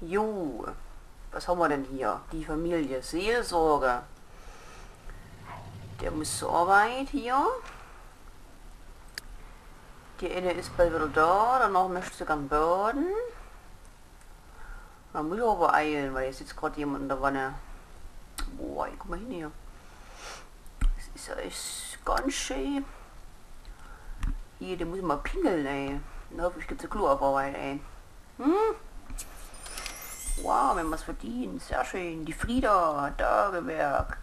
Jo, was haben wir denn hier? Die Familie Seelsorge. Der muss zur Arbeit hier. Die eine ist bald wieder da, danach möchte sie gern baden. Da muss ich aber eilen, weil jetzt sitzt gerade jemand in der Wanne. Boah, ey, guck mal hin hier. Das ist ja echt ganz schön. Hier, der muss ich mal pingeln, ey. Na, hoffe ich gibt's eine Klo auf Arbeit, ey. Hm? Wow, wenn was verdient. Sehr schön. Die Frieda hat Tagewerk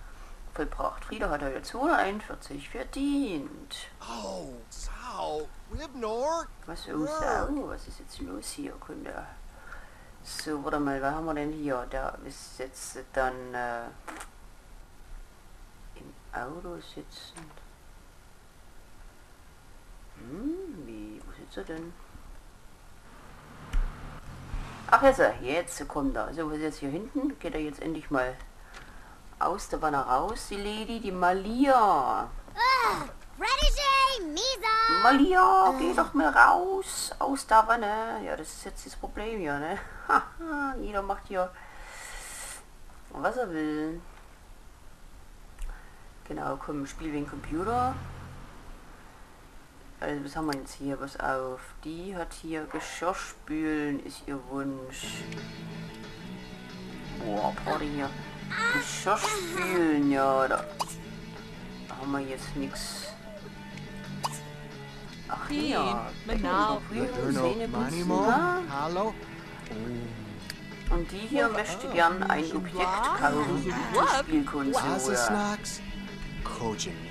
vollbracht. Frieda hat heute 241 verdient. Oh, Sal, Ribnor. Was oh, Sau, was ist jetzt los hier, Kunde? So, warte mal, was haben wir denn hier? Da ist jetzt dann äh, im Auto sitzend. Hm, wie, wo sitzt er denn? Ach, jetzt, jetzt kommt er. So, was ist jetzt hier hinten? Geht er jetzt endlich mal aus der Wanne raus, die Lady, die Malia. Protégé, Misa. Malia, geh doch mal raus aus der Wanne. Ja, das ist jetzt das Problem hier, ne? Jeder macht hier, was er will. Genau, komm, spiel wie ein Computer. Also, was haben wir jetzt hier? Pass auf. Die hat hier Geschirrspülen, ist ihr Wunsch. Boah, Party hier. Geschirrspülen, ja, da haben wir jetzt nichts. Ach ja, Genau. Hallo. Und die hier möchte gern ein Objekt kaufen. Die Spielkonsole.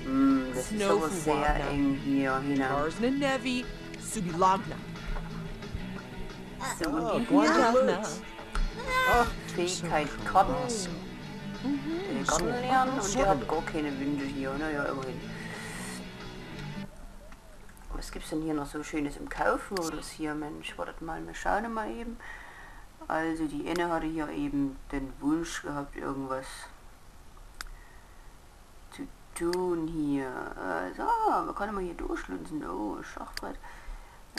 Hm, das ist aber sehr eng hier hin. Barsna Nevi, Subilagna. So, und Oh, hier Guadalna. Fähigkeit Karten. Äh, Karten lernen und der hat gar keine Wünsche hier, naja, immerhin. Was gibt's denn hier noch so Schönes im Kaufmodus hier, Mensch? Wartet mal, wir schauen mal eben. Also die Inne hatte hier eben den Wunsch gehabt, irgendwas tun hier. Äh, so, wir können mal hier durchlunzen. Oh, Schachbrett.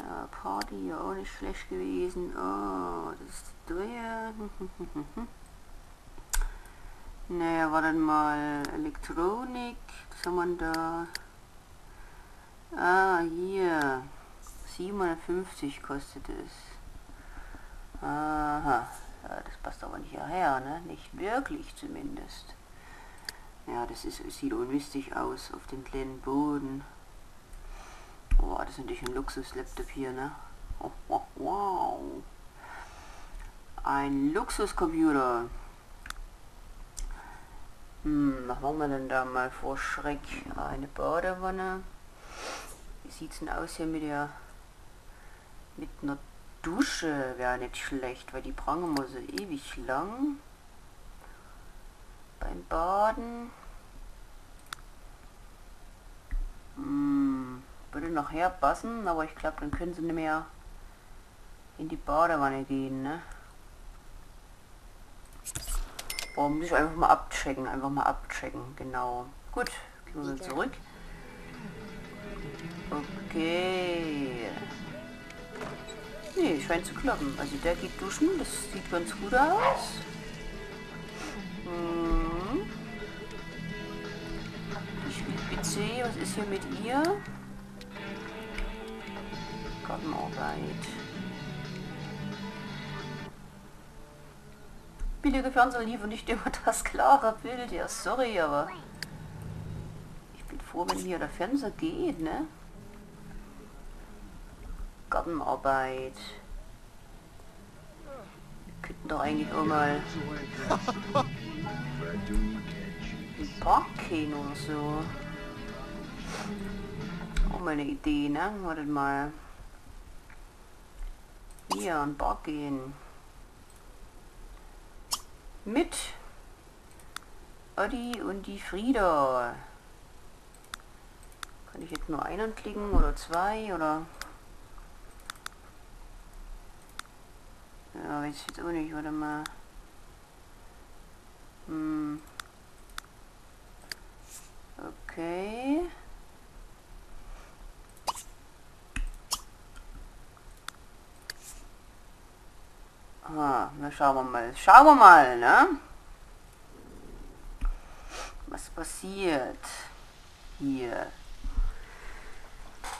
Ja, Party hier auch nicht schlecht gewesen. Oh, das ist teuer. naja, war dann mal Elektronik. Was haben wir da? Ah, hier. 750 kostet es. Aha. Ja, das passt aber nicht hierher, ne? Nicht wirklich zumindest. Ja, das ist, sieht unwichtig aus auf dem kleinen Boden. Oh, das ist natürlich ein Luxus-Laptop hier, ne? Oh, oh, wow. Ein Luxuscomputer. Hm, was machen wir denn da mal vor Schreck? Eine Badewanne. Wie sieht's denn aus hier mit der mit einer Dusche? Wäre nicht schlecht, weil die brauchen immer so ewig lang. Beim Baden. Hm, würde nachher passen, aber ich glaube, dann können sie nicht mehr in die Badewanne gehen, ne? Boah, muss ich einfach mal abchecken, einfach mal abchecken, genau. Gut, gehen wir zurück. Okay. Nee, scheint zu klappen. Also der geht duschen, das sieht ganz gut aus. Hm. PC, was ist hier mit ihr? Gartenarbeit. Billige Fernseher liefern nicht immer das klare Bild. Ja, sorry, aber ich bin froh, wenn hier der Fernseher geht, ne? Gartenarbeit. Wir könnten doch eigentlich auch mal ein Park gehen oder so. Auch mal eine Idee, ne? Wartet mal. Hier, ein Park gehen. Mit Oddi und die Frieda. Kann ich jetzt nur einen klicken oder zwei oder... Ja, weiß ich jetzt auch nicht, warte mal. Hm. Okay. Ah, na schauen wir mal. Schauen wir mal, ne? Was passiert hier?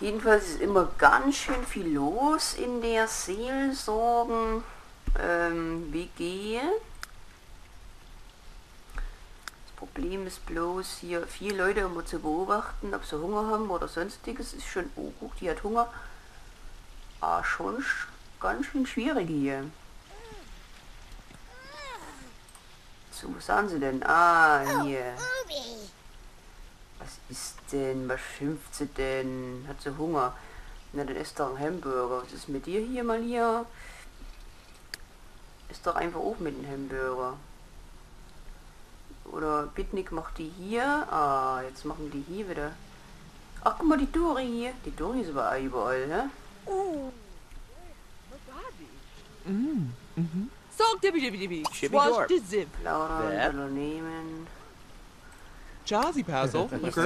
Jedenfalls ist immer ganz schön viel los in der Seelsorgen ähm. Das Problem ist bloß hier vier Leute immer zu beobachten, ob sie Hunger haben oder sonstiges. Ist schon, oh guck, die hat Hunger. Ah, schon sch- ganz schön schwierig hier. So, was sagen sie denn? Ah, hier. Ruby. Was ist denn? Was schimpft sie denn? Hat sie Hunger? Na, dann isst doch ein Hamburger. Was ist mit dir hier mal hier? Ist doch einfach auch mit einem Hamburger. Oder Bitnik macht die hier. Ah, jetzt machen die hier wieder. Ach, guck mal, die Dori hier. Die Dori ist aber überall, ne? So, dibby unternehmen. Jazzy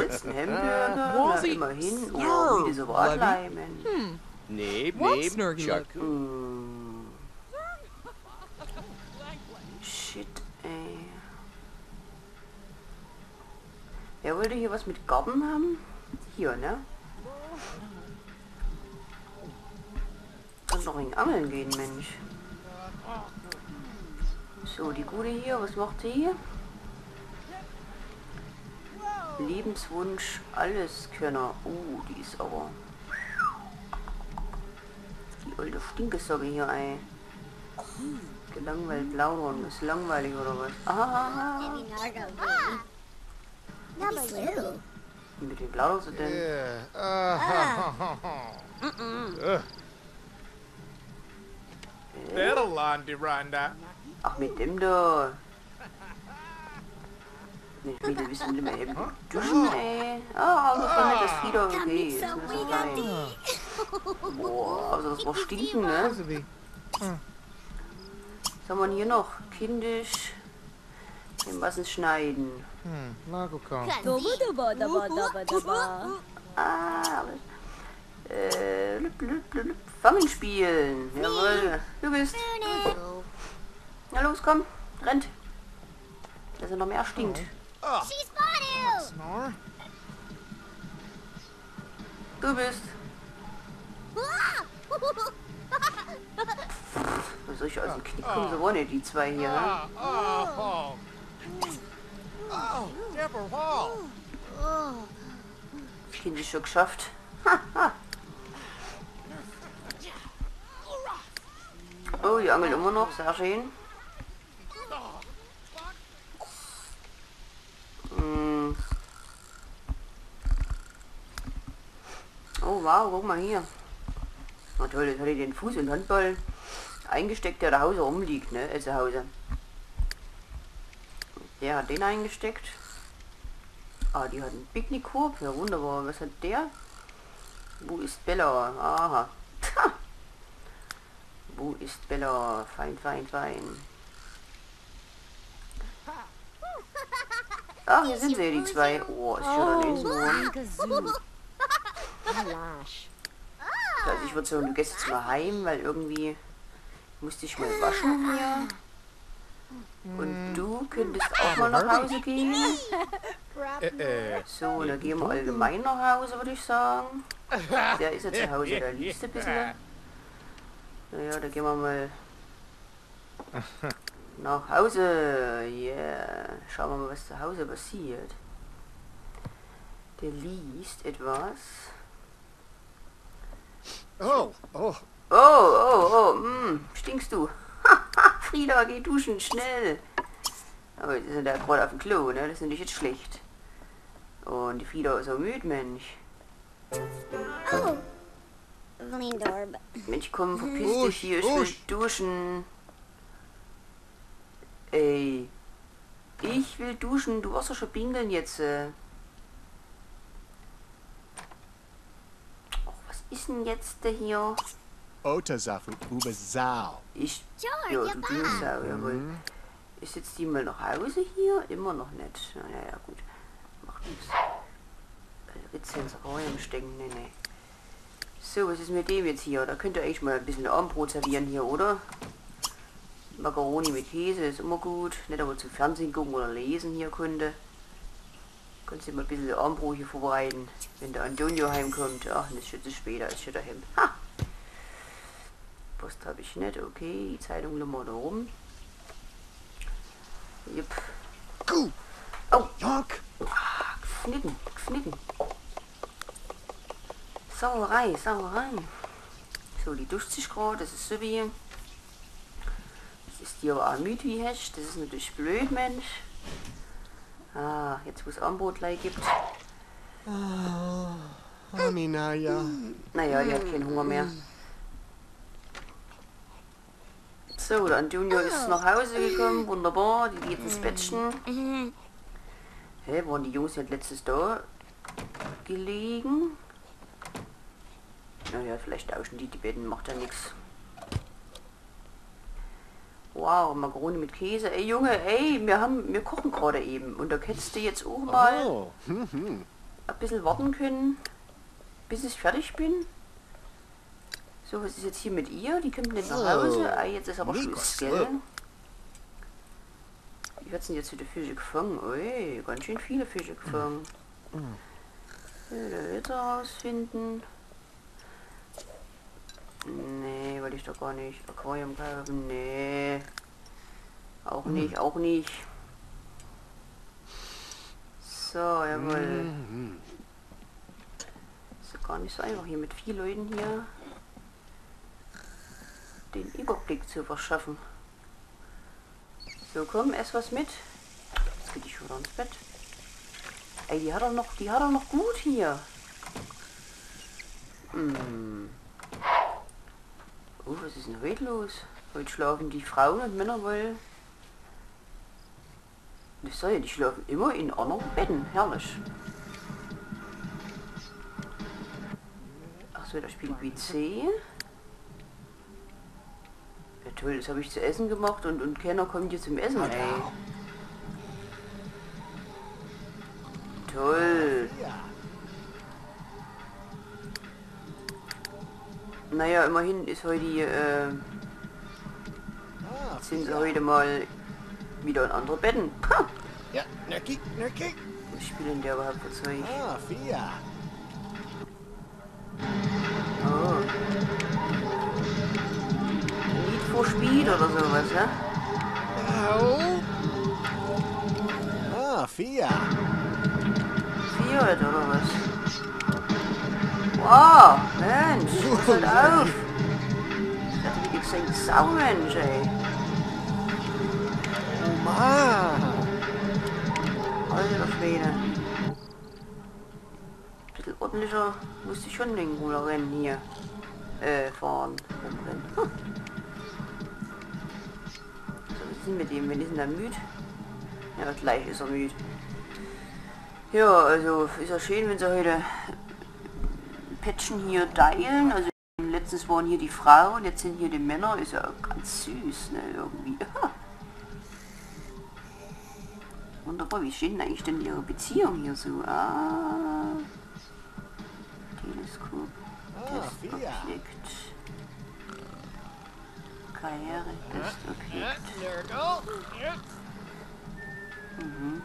jetzt ein Hamburger. Na, Wosi- immerhin. Oh, Slurp, wie das aber Levy. anleimen. Neb, What neb, snurky Chuck. Mm. Shit, ey. Wer wollte hier was mit Garten haben? Hier, ne? Kann doch in Angeln gehen, Mensch. So, die Gute hier, was macht sie hier? Lebenswunsch, alles Könner. Uh, die ist aber... Die alte Stinkesocke hier, ey. Gelangweilt plaudern, ist langweilig oder was? Ah, Number two. mit wem plaudern sie denn? Yeah. Uh, That'll Landy Randa. Ach, mit dem da. Ich will ein bisschen nicht mehr eben duschen, ey. Ah, also das war nicht das Fieder, okay. Das muss sein. Boah, also das war stinken, ne? Was haben wir hier noch? Kindisch. Dem was schneiden. Hmm, Lago Ah, was? Äh, lüpp, lüpp, lüpp, lüpp. Fangen spielen. Jawohl. Du bist. Na los, komm. Rennt. Dass er noch mehr stinkt. Banu. Snore. Du bist. Was soll ich aus dem Knick kommen? So wollen die zwei hier, ne? Oh. Oh, ist schon geschafft. oh, die angeln immer noch. Sehr schön. Mm. Oh, wow, guck mal hier. Na toll, jetzt hat er den Fuß in Handball eingesteckt, der da Hause rumliegt, ne? Also Hause. Der hat den eingesteckt. Ah, die hat einen Picknickkorb. Ja, wunderbar. Was hat der? Wo ist Bella? Aha. Ha. Wo ist Bella? Fein, fein, fein. Ach, hier sind sie, die zwei. Oh, ist schon ein Linsenwurm. Also ich würde sagen, du gehst jetzt mal heim, weil irgendwie musste ich mal waschen hier. Und du könntest auch mal nach Hause gehen. Uh, So, dann gehen wir allgemein nach Hause, würde ich sagen. Der ist ja zu Hause, der liest ein bisschen. Naja, da gehen wir mal nach Hause. Yeah. Schauen wir mal, was zu Hause passiert. Der liest etwas. Oh, oh. Oh, oh, oh, hm, stinkst du? Frieda, geh duschen, schnell. Aber jetzt ist er da gerade auf dem Klo, ne? Das ist natürlich jetzt schlecht. Und die Frieda ist so müde, Mensch. Oh. Mensch, komm, verpiss dich Usch, hier, ich will usch. duschen. Ey. Ich will duschen, du warst doch schon pingeln jetzt. Äh. Och, was ist denn jetzt da hier? Otazafu Ubazao. Ich. George, Ja, du back. Dinosau, jawohl. Ist jetzt die mal nach Hause hier? Immer noch nicht. Na ja, ja, gut. Macht nichts. Im Stecken, nee, nee. So, was ist mit dem jetzt hier? Da könnt ihr eigentlich mal ein bisschen Armbrot servieren hier, oder? Macaroni mit Käse ist immer gut. Nicht aber zu Fernsehen gucken oder lesen hier konnte. Kannst du mal ein bisschen Armbruch hier vorbereiten, wenn der Antonio heimkommt. Ach, das ist schon zu spät, da ist schon daheim. Ha! Post habe ich nicht, okay. Die Zeitung lummert da rum. Jupp. Oh, Yonk. Knicken, knicken. Sauerei, Sauerei. So, die duscht sich gerade, das ist so wie. Das ist dir aber auch müde wie Hecht, das ist natürlich blöd, Mensch. Ah, jetzt wo es Armbrot gleich gibt. Aminaya. Naja, die hat keinen Hunger mehr. So, der Antonio ist nach Hause gekommen, wunderbar, die geht ins Bettchen. Hä, waren die Jungs jetzt letztes da gelegen? Naja, vielleicht tauschen die die Betten, macht ja nichts. Wow, Macaroni mit Käse. Ey Junge, ey, wir haben, wir kochen gerade eben. Und da hättest du jetzt auch mal Oh. Ein bisschen warten können, bis ich fertig bin. So, was ist jetzt hier mit ihr? Die kommt nicht nach Hause. Ah, jetzt ist aber Schluss, gell? Wird's denn jetzt wieder Fische gefangen? Ui, ganz schön viele Fische gefangen. Ja, der Wetter rausfinden. Nee, wollte ich doch gar nicht. Aquarium? Nee. Auch nicht, auch nicht. So, jawohl. Ist ja gar nicht so einfach hier mit vier Leuten hier den Überblick zu verschaffen. So, komm, ess was mit. Jetzt geht die schon ins Bett. Ey, die hat er noch, die hat er noch gut hier. Hm. Oh, was ist denn heute los? Heute schlafen die Frauen und Männer wohl. Soll ja, die schlafen immer in anderen Betten. Herrlich. Achso, da spielt WC. Ja toll, das habe ich zu essen gemacht und, und keiner kommt hier zum Essen, ey. Toll. Naja, immerhin ist heute, äh, Ah, sind sie heute mal wieder in andere Betten. Ha! Ja, Nerky, Nerky. Was spielen der überhaupt für Zeug? Ah, Fia. Oh. Need for Speed oder sowas, ja? Ow. Ah, Fia. Fiat oder was? Wow, Mensch, pass halt auf! Das hat wie gesagt Sau, Mensch, ey. Oh, Mann. Alter Schwede. Bisschen ordentlicher musste ich schon den Ruder rennen hier. Äh, fahren. Rumrennen. Hm. So, was ist denn mit dem? Wenn ist denn der müde? Ja, gleich ist er müde. Ja, also ist ja schön, wenn sie heute Patchen hier teilen. Also letztens waren hier die Frauen, jetzt sind hier die Männer. Ist ja ganz süß, ne, irgendwie. Wunderbar, wie steht denn eigentlich denn ihre Beziehung hier so? Ah, Teleskop, Ah. Testobjekt, Karriere, Testobjekt. Mhm.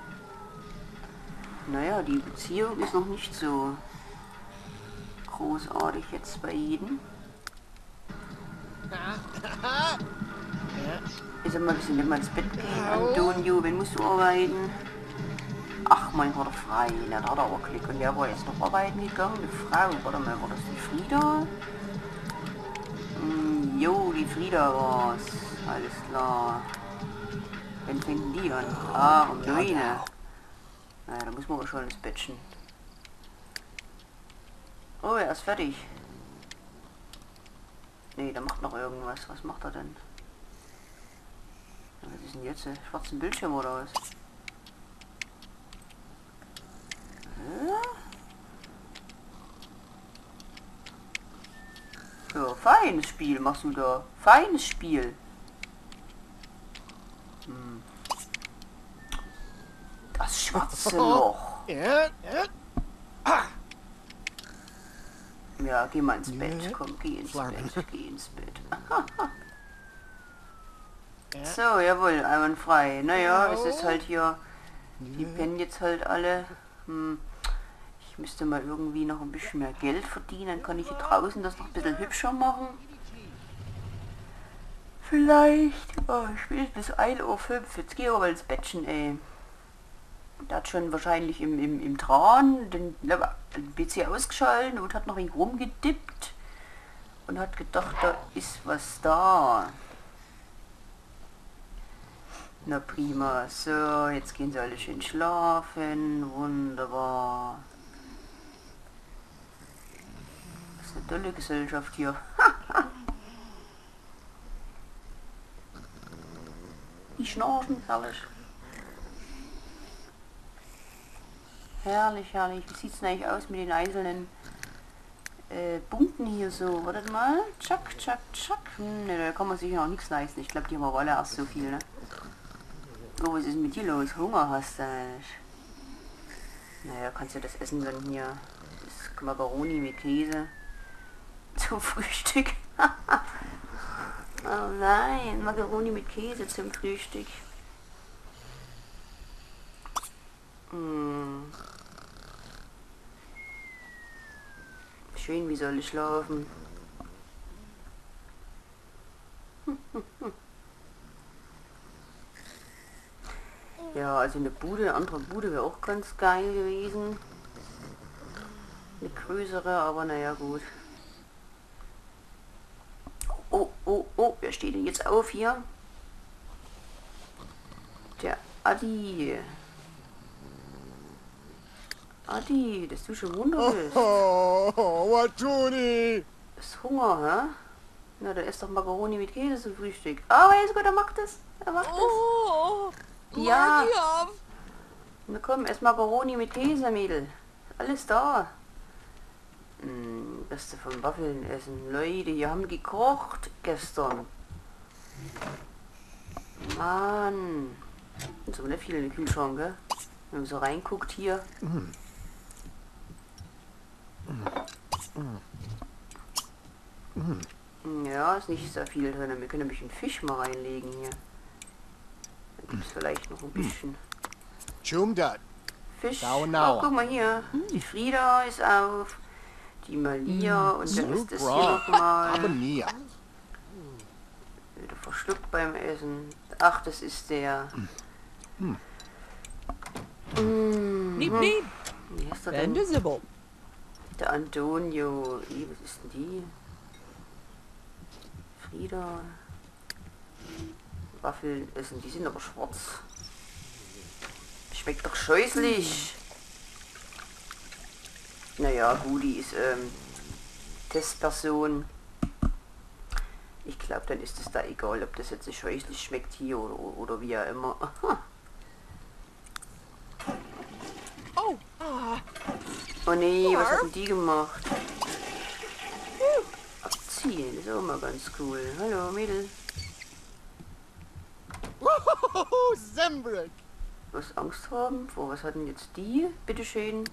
Naja, die Beziehung ist noch nicht so großartig jetzt bei jedem. Sag mal, wir sind immer ins Bett gehen, Antonio, wenn musst du arbeiten? Ach, mein war doch frei, na, da hat er aber Klick. Und der war jetzt noch arbeiten gegangen, eine Frau, warte mal, war das die Frieda? Hm, jo, die Frieda war's, alles klar. Wann fängt die an? Ah, um neun. Na, da muss man aber schon ins Bettchen. Oh, er ist fertig. Nee, der macht noch irgendwas. Was macht er denn? Ja, Was ist denn jetzt? Schwarzen Bildschirm oder was? Ja, feines Spiel machst du da. Feines Spiel. Hm. Das schwarze Loch. Yeah, yeah. Ja, geh mal ins Ja. Bett. Komm, geh ins. Bett. Geh ins Bett. So, jawohl, einwandfrei. Naja, es ist halt hier, die pennen jetzt halt alle. Hm. Ich müsste mal irgendwie noch ein bisschen mehr Geld verdienen, dann kann ich hier draußen das noch ein bisschen hübscher machen. Vielleicht. Oh, ich spiele bis 1.05 Uhr. Jetzt geh aber ins Bettchen, ey. Der hat schon wahrscheinlich im, im, im Tran den, den PC ausgeschalten und hat noch wenig rumgedippt und hat gedacht, da ist was da. Na prima. So, jetzt gehen sie alle schön schlafen. Wunderbar. Das ist eine tolle Gesellschaft hier. Die schnarchen, herrlich. Herrlich, herrlich. Wie sieht's denn eigentlich aus mit den einzelnen äh, Punkten hier so? Wartet mal. Tschack, tschack, tschack. Hm, ne, da kann man sich noch nichts leisten. Ich glaube, die haben aber alle erst so viel, ne? Oh, was ist mit dir los? Hunger hast du nicht? Naja, kannst du das essen, wenn hier das Macaroni mit Käse zum Frühstück. oh nein, Macaroni mit Käse zum Frühstück. Hm. Schön, wie soll ich schlafen? Ja, also eine Bude, eine andere Bude wäre auch ganz geil gewesen. Eine größere, aber naja gut. Oh, oh, oh, wer steht denn jetzt auf hier? Der Adi. Adi, dass du schon munter bist. Oh, what Tony? Ist Hunger, hä? Na, da ist doch Macaroni mit Käse zum Frühstück. Ah, oh, ist gut, er macht es. Er macht es. Oh, Ja. Markov. Na komm, erst Macaroni mit Käse, Mädel. Alles da. Hm, Beste vom Waffeln essen. Leute, wir haben gekocht gestern. Mann. Ist aber nicht viel in den Kühlschrank, gell? Wenn man so reinguckt hier. Hm, Ja, ist nicht sehr viel drin. Wir können ein bisschen Fisch mal reinlegen hier. Dann gibt es vielleicht noch ein bisschen. Chum dat. Fisch. Dauer, Oh, dauer. guck mal hier. Die Frieda ist auf. Die Malia und dann ist das hier nochmal wieder verschluckt beim Essen. Ach, das ist der. Mm, Neep, neep. Wie heißt er denn? Invisible. Der Antonio. Was ist denn die? Frieda. Waffeln essen, die sind aber schwarz. Schmeckt doch scheußlich. Naja, gut, die ist ähm, Testperson. Ich glaube, dann ist es da egal, ob das jetzt scheußlich schmeckt hier oder, oder wie auch immer. Oh, ah. Oh nee, was hat denn die gemacht? Abziehen, ist auch mal ganz cool. Hallo, Mädel. Was Angst haben? Vor was hatten jetzt die? Bitteschön.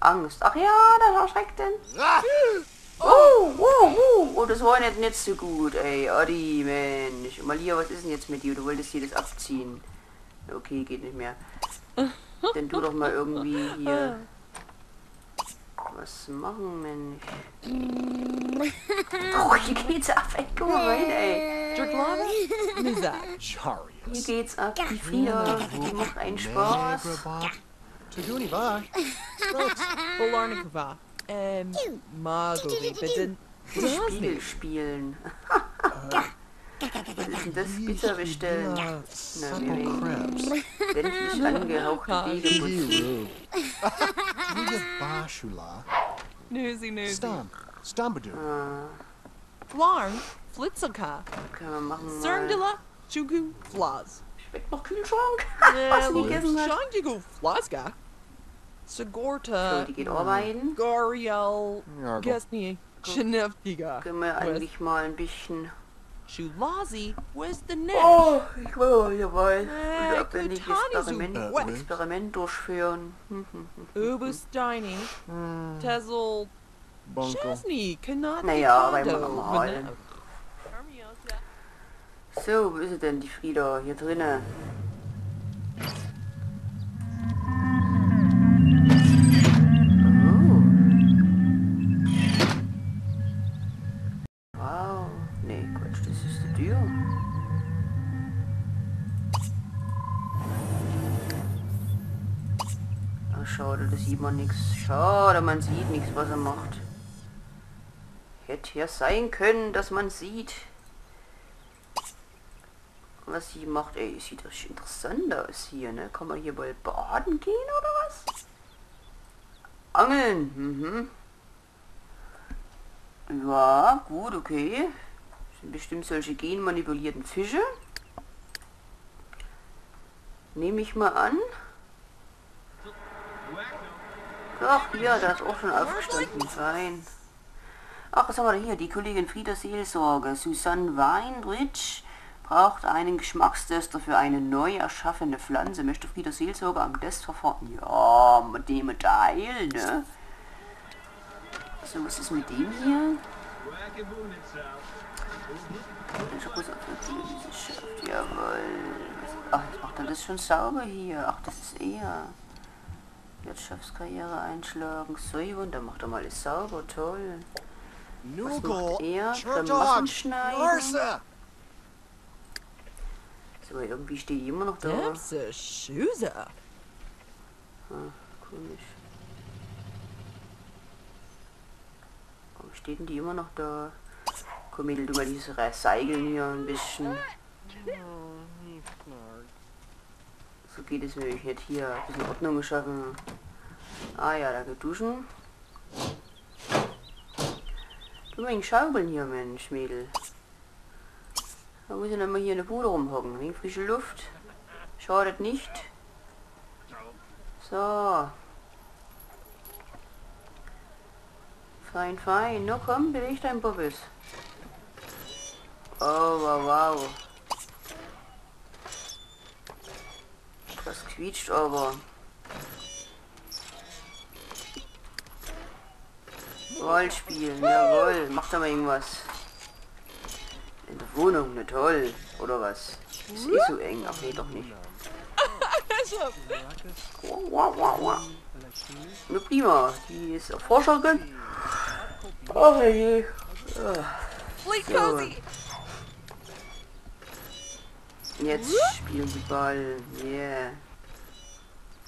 Angst. Ach ja, das erschreckt denn. Ah, Oh, oh, oh, oh, das war nicht, nicht so gut, ey. Adi, Mensch. Malia, was ist denn jetzt mit dir? Du wolltest hier das abziehen. Okay, geht nicht mehr. Dann tu doch mal irgendwie hier was machen, Mensch. Oh, hier geht's ab, ey. Guck mal rein, ey. Mizaj. Hier geht's ab. Die Frieda, die macht einen Spaß. Bye. Bolarnikova. Ähm, Magovi, bitte. Spiel spielen. Was ist denn das? Pizza bestellen. Na, Supple Mary. crabs. Ländlich angehauchte Wege putzen. Hiru. Liga Bashula. Newsy, newsy. Stam. Stambadu. Ah, Flarn, Flitzoka. können wir machen mal. Serndila, Chugu, Flas. Schmeckt noch Kühlschrank? Was du gegessen hast? Shanjigu, Flaska. Die geht arbeiten. Goriel, Yargle. Gesni, Chineftiga. Können wir eigentlich mal ein bisschen... Shulazi, where's the net? Oh, ich will hier Äh, ein aufwendiges Kutani Experiment, wet. Experiment durchführen. Hm, hm, hm. Bunko. Chesney, Kanat, Naja, noch mal. So, wo ist denn, die Frieda? Hier drinnen. Ach, schade, da sieht man nichts. Schade, man sieht nichts, was er macht. Hätte ja sein können, dass man sieht, was sie macht. Ey, sieht das interessant aus hier, ne? Kann man hier wohl baden gehen oder was? Angeln, mhm. Ja, gut, okay. Sind bestimmt solche genmanipulierten Fische. Nehme ich mal an. Ach, ja, da ist auch schon aufgestanden. Fein. Ach, was haben wir denn hier? Die Kollegin Frieda Seelsorge, Susanne Weinrich, braucht einen Geschmackstester für eine neu erschaffene Pflanze. Möchte Frieda Seelsorge am Testverfahren? Ja, mit dem teil, ne? So, was ist mit dem hier? Wissenschaft? Jawohl. Ach, jetzt macht er das schon sauber hier. Ach, das ist eher Wirtschaftskarriere einschlagen. So, und dann macht er mal alles sauber. Toll. Was macht er? Klamotten schneiden. So, irgendwie steht die immer noch da. Dempsey Schuse. Ah, komisch. Warum steht denn die immer noch da? Komm, Mädel, du mal diese Recyceln hier ein bisschen. So geht es nämlich nicht hier. Ein bisschen Ordnung geschaffen. Ah ja, da geht duschen. Du wegen Schaukeln hier, Mensch, Mädel. Da muss ich dann mal hier in der Bude rumhocken. Wegen frische Luft. Schadet nicht. So. Fein, fein. Nur komm, beweg dein Bobbes. Oh, wow, wow. Das quietscht aber. Roll spielen, jawohl. Mach da mal irgendwas. In der Wohnung, ne toll. Oder was? Ist eh so eng. Ach nee, doch nicht. Wow, wow, wow, wow. Ne prima. Die ist Forscherin. Oh je. So. Jetzt spielen sie Ball. Yeah.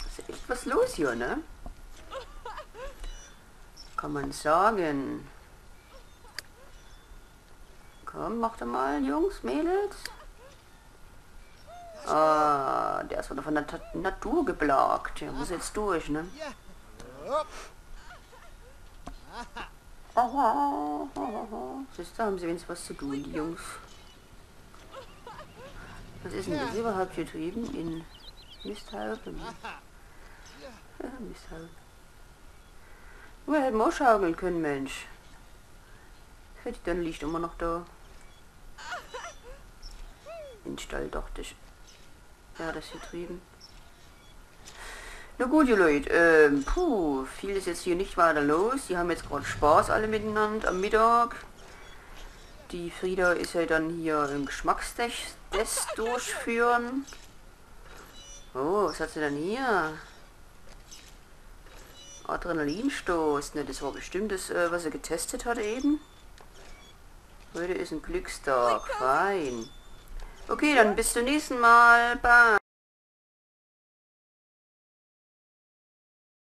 Ist echt was los hier, ne? Kann man sagen. Komm, macht mal, Jungs, Mädels. Ah, der ist wieder von der Ta Natur geplagt. Der muss jetzt durch, ne? Up. Siehst du, haben sie wenigstens was zu tun, die Jungs. Was ist denn das überhaupt hier drüben in Misthaufen? Ja, Misthaufen. Wir hätten auch schaukeln können, Mensch. Ja, die Donne liegt immer noch da. In Stall dachte ich. Ja, das hier drüben. Na gut, ihr Leute, ähm, puh, viel ist jetzt hier nicht weiter los. Die haben jetzt gerade Spaß alle miteinander am Mittag. Die Frieda ist ja dann hier im Geschmackstest Test durchführen. Oh, was hat sie denn hier? Adrenalinstoß. Ne, das war bestimmt das, äh, was er getestet hat eben. Heute ist ein Glückstag. Fein. Okay, dann bis zum nächsten Mal. Bye.